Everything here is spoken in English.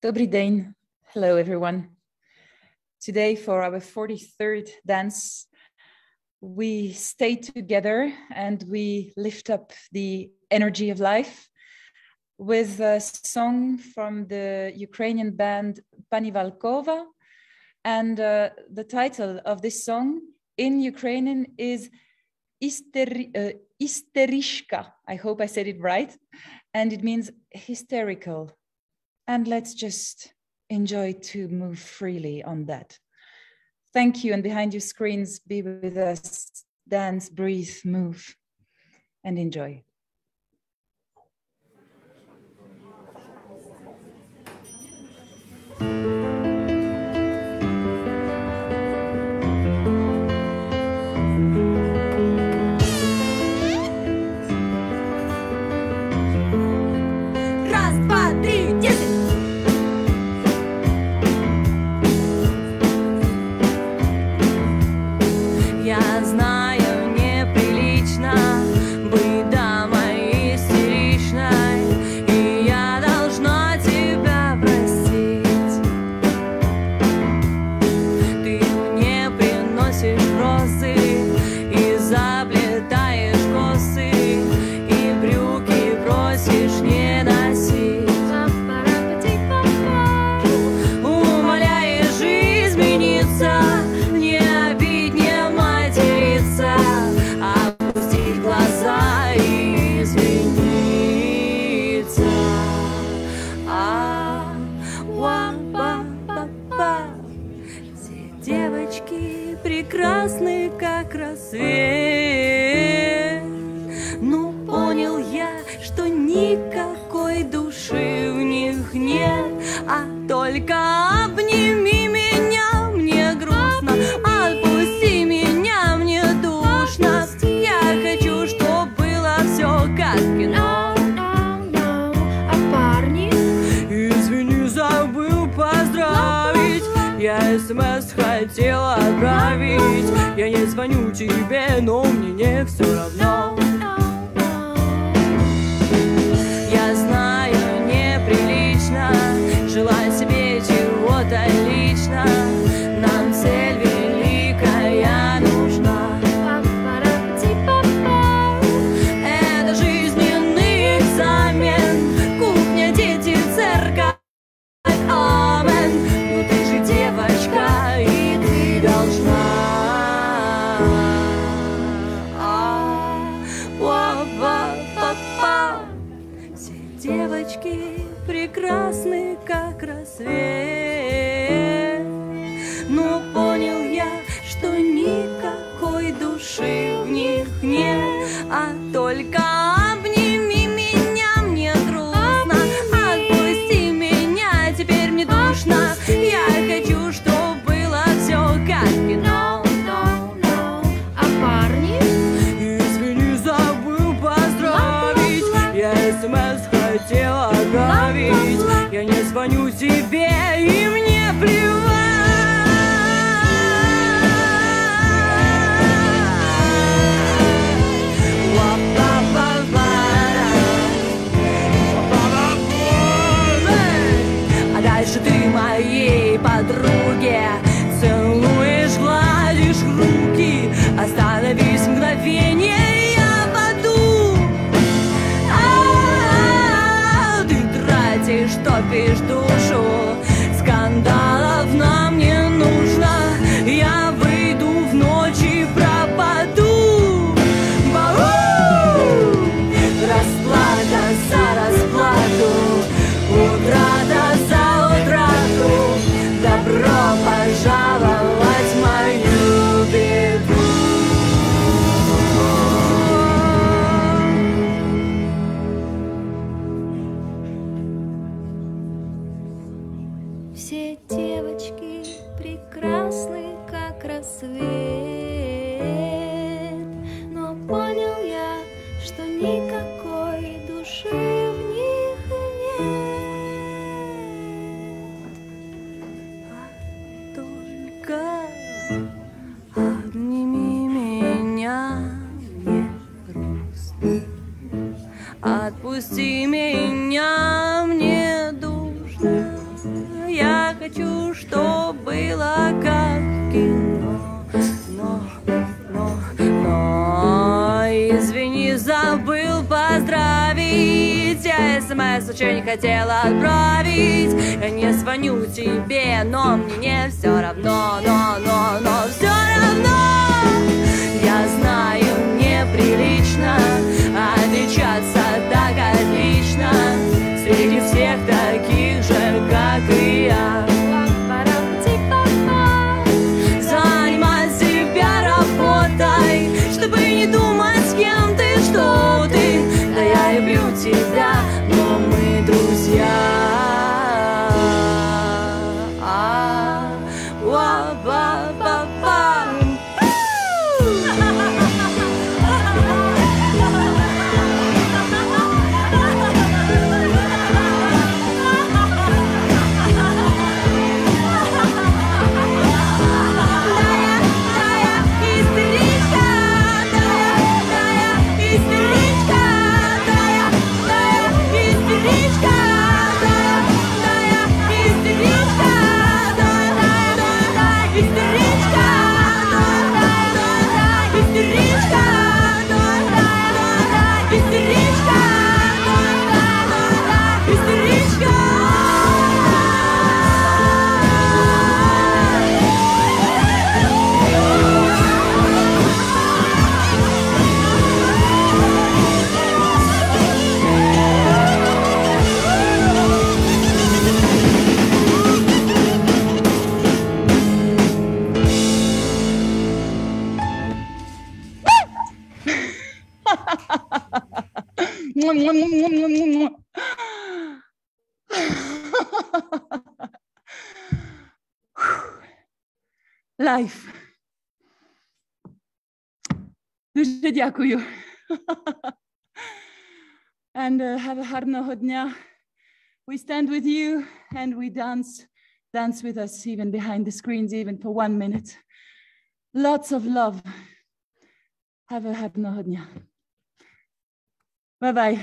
Dobry Dane. Hello, everyone. Today, for our 43rd dance, we stay together and we lift up the energy of life with a song from the Ukrainian band Panivalkova. And uh, the title of this song in Ukrainian is Isteri- uh, Isterishka. I hope I said it right. And it means hysterical and let's just enjoy to move freely on that. Thank you. And behind your screens, be with us, dance, breathe, move, and enjoy. прекрасны, как рассвет. Ну, понял я, что никакой души в них нет, а только сейчас хотела отправить Я не звоню тебе, но мне не все равно. звоню тебе и talvez dos Отпусти меня, мне душно. Я хочу, чтобы было как кино. Но, но, но. Извини, забыл поздравить. Я смс очень хотела отправить. Я не звоню тебе, но мне не все равно Но, но, но все равно. Я знаю, Life. Дуже дякую. And uh, have a гарного дня. We stand with you and we dance. Dance with us even behind the screens, even for one minute. Lots of love. Have a гарного дня. Bye bye.